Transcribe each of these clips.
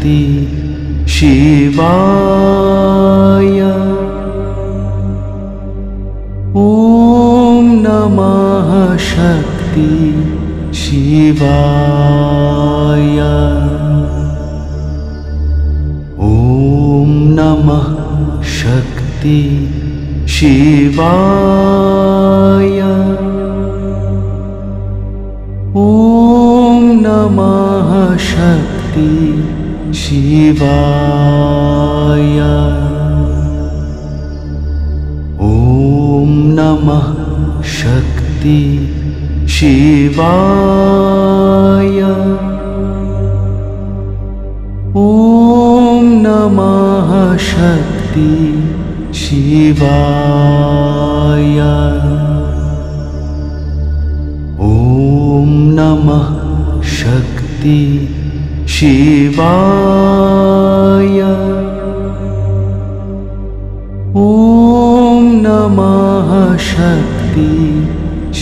शक्ति शिवाय। ॐ नमः शक्ति शिवाय। ॐ नमः शक्ति शिवाय। ॐ शिवाय। ॐ नमः शक्ति शिवाय। ॐ नमः शक्ति शिवाय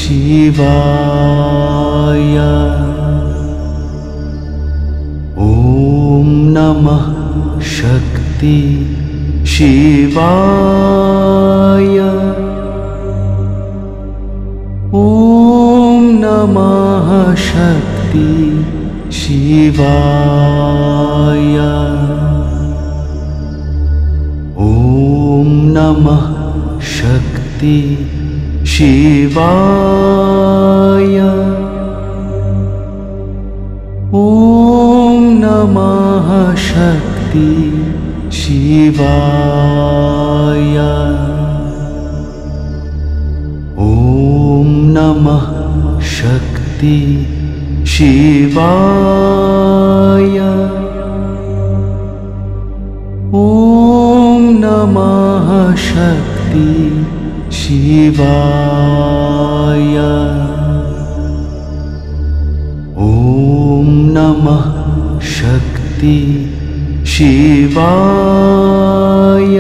शिवाय। ॐ नमः शक्ति शिवाय। ॐ नमः शक्ति शिवाय। ॐ नमः शक्ति शिवाय। ॐ नमः शक्ति शिवाय। ॐ नमः शक्ति शिवाय। ॐ नमः शक्ति शिवाय शिवाय।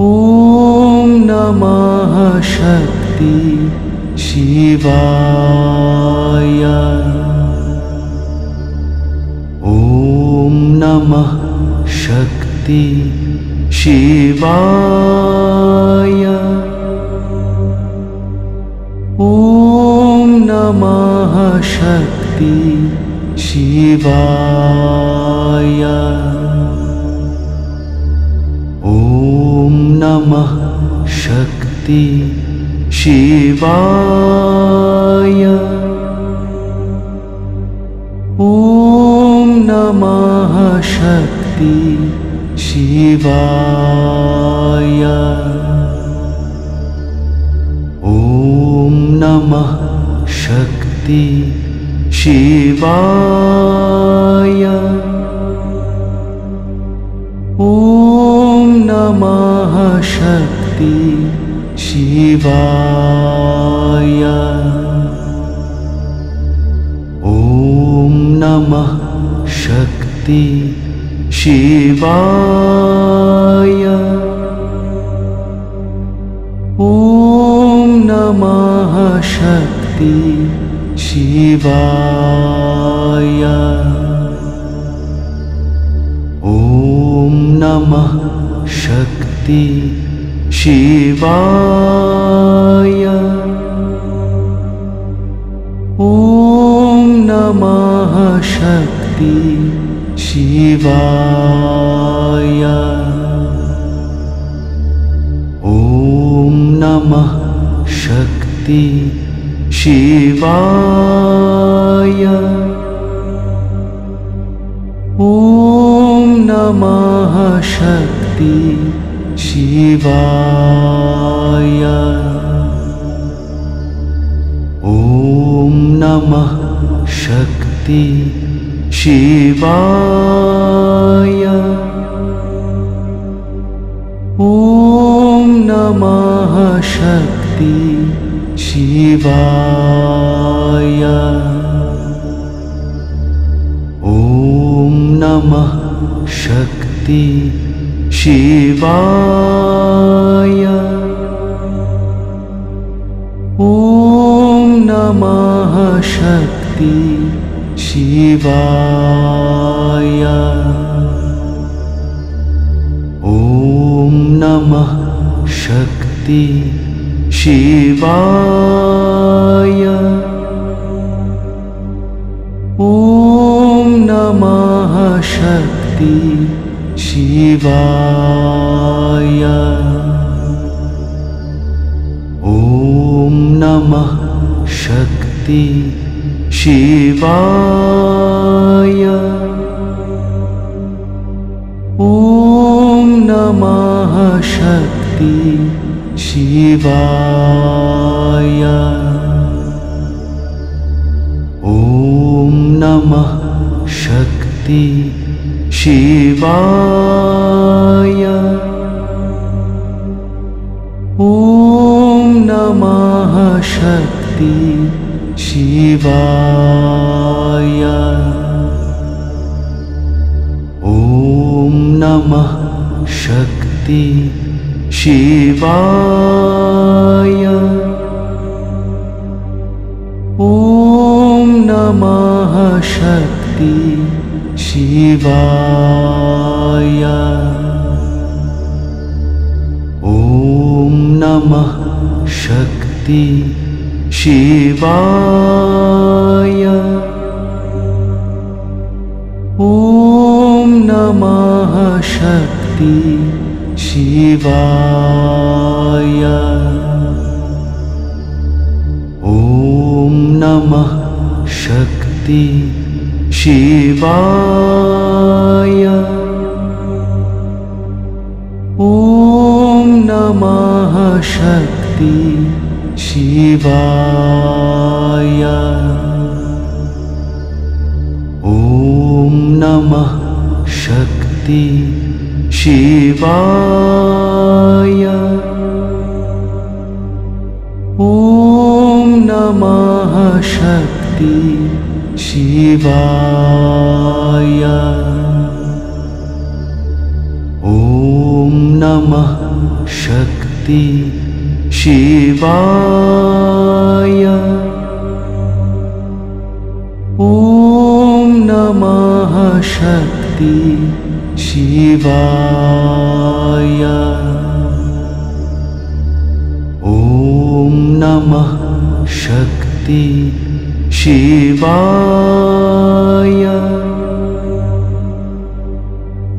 ॐ नमः शक्ति शिवाय। ॐ नमः शक्ति शिवाय। ॐ नमः शक्ति ॐ नमः शक्ति शिवाय। ॐ नमः शक्ति शिवाय। ॐ नमः शक्ति शिवाय ॐ नमः शक्ति शिवाय। ॐ नमः शक्ति शिवाय। ॐ नमः शक्ति शिवाय शिवाय। ॐ नमः शक्ति शिवाय। ॐ नमः शक्ति शिवाय। ॐ नमः शक्ति शिवाय। ॐ नमः शक्ति शिवाय। ॐ नमः शक्ति शिवाय। ॐ नमः शक्ति शिवाय। ॐ नमः शक्ति शिवाय। ॐ नमः शक्ति शिवाय। ॐ नमः शक्ति शिवाय। ॐ नमः शक्ति शिवाय। ॐ नमः शक्ति शिवाय शक्ति शिवाय। ॐ नमः शक्ति शिवाय। ॐ नमः शक्ति शिवाय। ॐ नमः शक्ति शिवाय। ॐ नमः शक्ति शिवाय। ॐ नमः शक्ति शिवाय। ॐ नमः शक्ति शिवाय। ॐ नमः शक्ति शिवाय। ॐ नमः शक्ति शिवाय। ॐ नमः शक्ति शिवाय। ॐ नमः शक्ति शिवाय। ॐ नमः शक्ति शिवाय।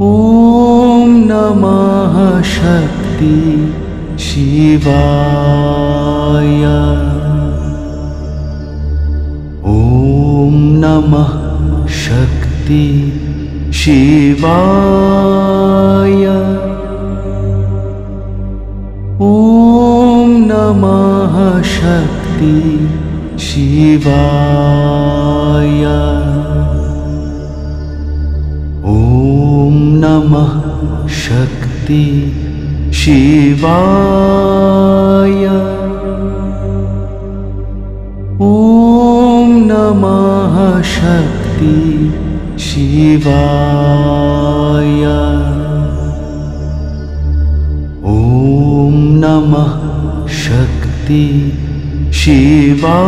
ॐ नमः शक्ति शिवाय। ॐ नमः शक्ति शिवाय। ॐ नमः शक्ति शिवाय। ॐ नमः शक्ति शिवाय। ॐ नमः शक्ति शिवाय। ॐ नमः शक्ति शिवाय।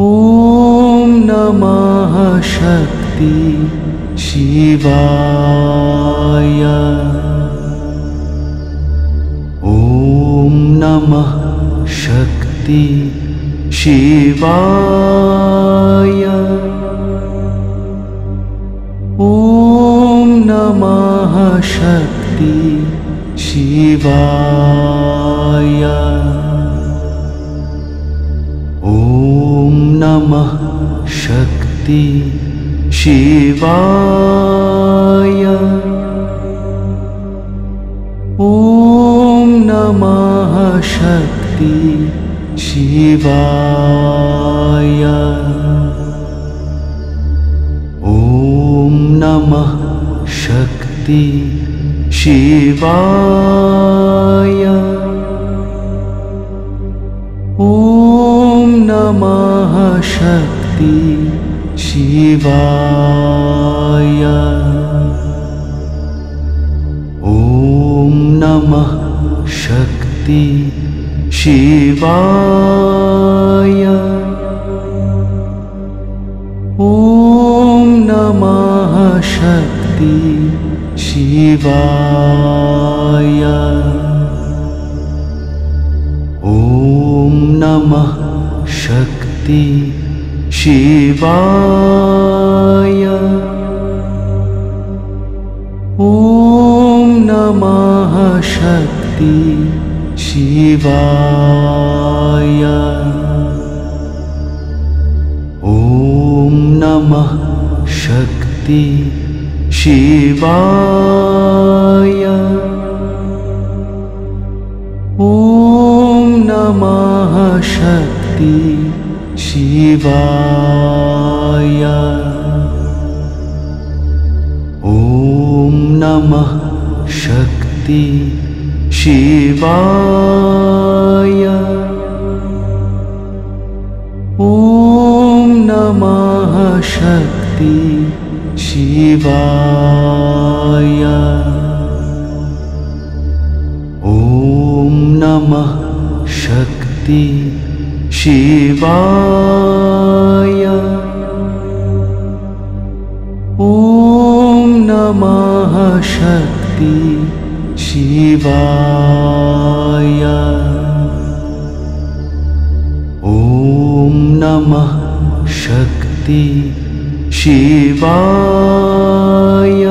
ॐ नमः शक्ति शिवाय। ॐ नमः शक्ति शिवाय। ॐ नमः शक्ति शिवाय। ॐ नमः शक्ति शिवाय। ॐ नमः शक्ति शिवाय। ॐ नमः शक्ति शिवाय शिवाय। ॐ नमः शक्ति शिवाय। ॐ नमः शक्ति शिवाय। ॐ नमः शक्ति शिवाय। ॐ नमः शक्ति शिवाय। ॐ नमः शक्ति शिवाय। ॐ नमः शक्ति शिवाय। ॐ नमः शक्ति शिवाय। ॐ नमः शक्ति शिवाय। ॐ नमः शक्ति शिवाय। ॐ नमः शक्ति शिवाय। ॐ नमः शक्ति शिवाय।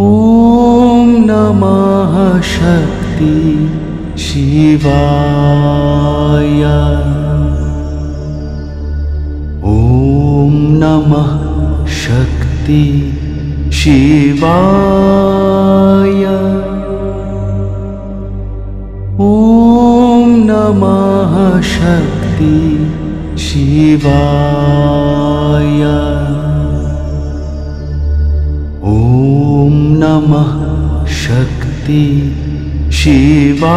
ॐ नमः शक्ति शिवाय। ॐ नमः शक्ति शिवाय। ॐ नमः शक्ति शिवाय। ॐ नमः शक्ति शिवाय।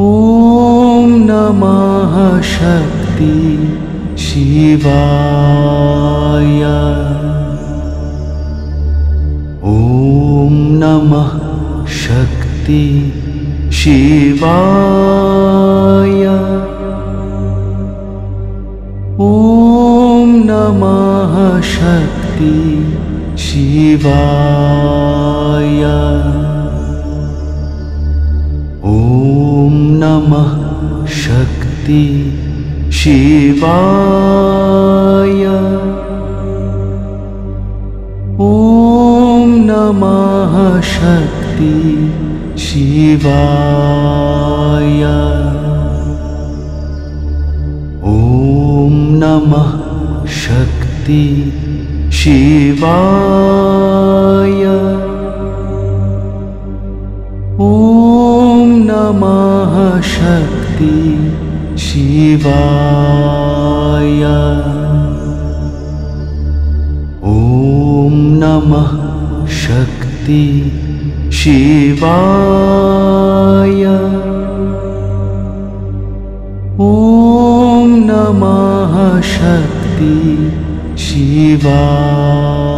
ॐ नमः शक्ति शिवाय। ॐ नमः शक्ति शिवाय। ॐ नमः शक्ति शिवाय। ॐ नमः शक्ति शिवाय। ॐ नमः शक्ति शिवाय। ॐ नमः शक्ति शिवाय। ॐ नमः शक्ति शिवाय। ॐ नमः शक्ति शिवाय। ॐ नमः शक्ति Shiva.